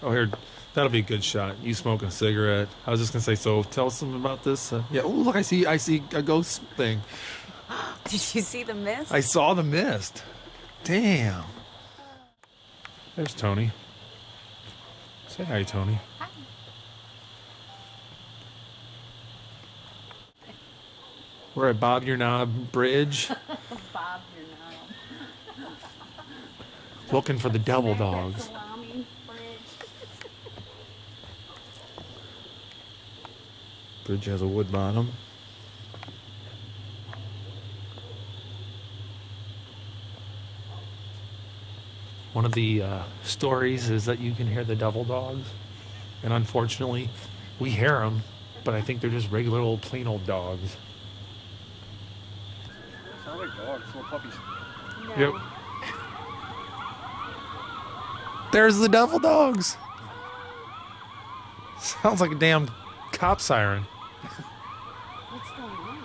that'll be a good shot. You smoking a cigarette. I was just gonna say. So tell us something about this. Uh, yeah. Oh, look, I see. I see a ghost thing. Did you see the mist? I saw the mist. Damn. There's Tony. Say hi, Tony. Hi. We're at Bob Your Knob Bridge, Bob, you're not. looking for the devil dogs. Salami bridge. Bridge has a wood bottom. One of the uh, stories is that you can hear the devil dogs, and unfortunately, we hear them, but I think they're just regular old plain old dogs. Sound like dogs, little puppies. No. Yep. There's the devil dogs. Sounds like a damn cop siren. What's going on?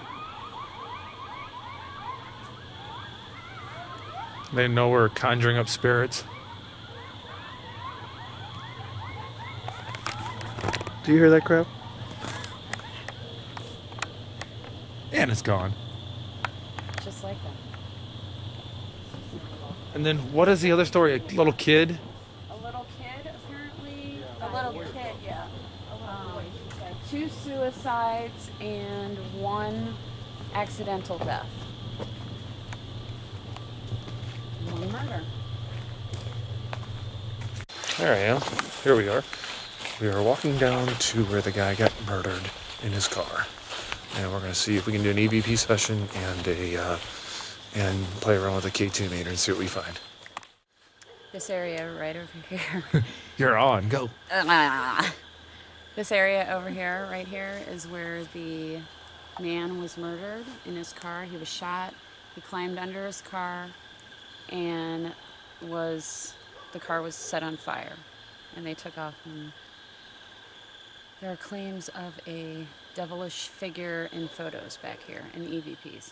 They know we're conjuring up spirits. Do you hear that crap? And it's gone. Just like that. And then what is the other story? A little kid? A little kid, apparently. A little kid, yeah. Um, two suicides and one accidental death. One murder. There I am. Here we are. We are walking down to where the guy got murdered in his car, and we're going to see if we can do an EVP session and a uh, and play around with the K2 meter and see what we find. This area right over here. You're on. Go. This area over here, right here, is where the man was murdered in his car. He was shot. He climbed under his car, and was the car was set on fire, and they took off. And there are claims of a devilish figure in photos back here in EVPs.